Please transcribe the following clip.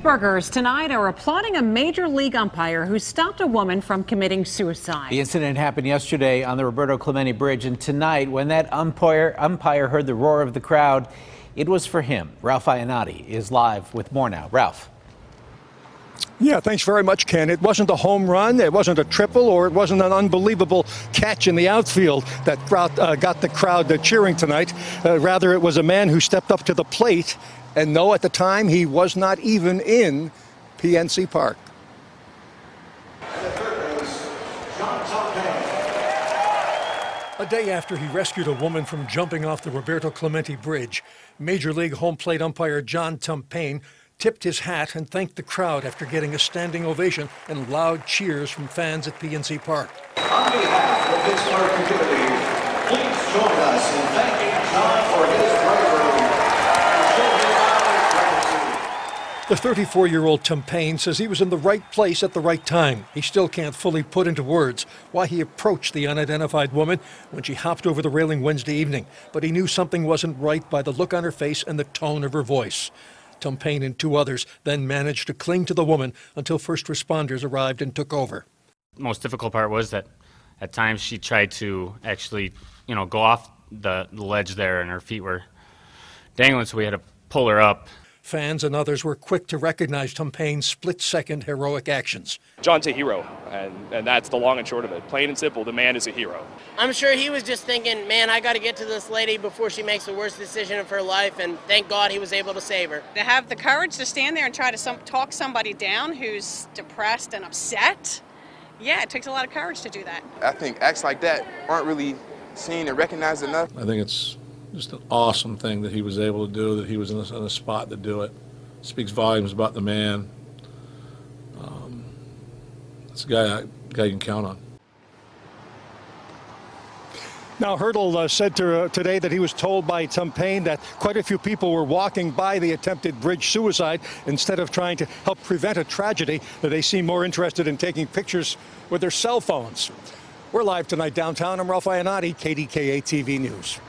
Burgers tonight are applauding a major league umpire who stopped a woman from committing suicide. The incident happened yesterday on the Roberto Clemente Bridge, and tonight, when that umpire, umpire heard the roar of the crowd, it was for him. Ralph Iannotti is live with more now. Ralph. Yeah, thanks very much, Ken. It wasn't a home run, it wasn't a triple, or it wasn't an unbelievable catch in the outfield that brought, uh, got the crowd uh, cheering tonight. Uh, rather, it was a man who stepped up to the plate, and no, at the time, he was not even in PNC Park. A day after he rescued a woman from jumping off the Roberto Clemente Bridge, Major League home plate umpire John Tumpane tipped his hat and thanked the crowd after getting a standing ovation and loud cheers from fans at PNC Park. On behalf of the Pittsburgh community, please join us in thanking John for his bravery and show him. The 34 year old Tumpane says he was in the right place at the right time. He still can't fully put into words why he approached the unidentified woman when she hopped over the railing Wednesday evening, but he knew something wasn't right by the look on her face and the tone of her voice. Tumpane and two others then managed to cling to the woman until first responders arrived and took over. most difficult part was that at times she tried to actually, you know, go off the, the ledge there and her feet were dangling, so we had to pull her up. Fans and others were quick to recognize Tumpane's split second heroic actions. John's a hero, and, and that's the long and short of it. Plain and simple, the man is a hero. I'm sure he was just thinking, man, I got to get to this lady before she makes the worst decision of her life, and thank God he was able to save her. To have the courage to stand there and try to some, talk somebody down who's depressed and upset, yeah, it takes a lot of courage to do that. I think acts like that aren't really seen and recognized enough. I think it's just an awesome thing that he was able to do, that he was in a, in a spot to do it. Speaks volumes about the man. Um, it's a guy, guy you can count on. Now, Hurdle uh, said to, uh, today that he was told by Tumpane that quite a few people were walking by the attempted bridge suicide instead of trying to help prevent a tragedy, that they seem more interested in taking pictures with their cell phones. We're live tonight downtown. I'm Ralph Iannotti, KDKA TV News.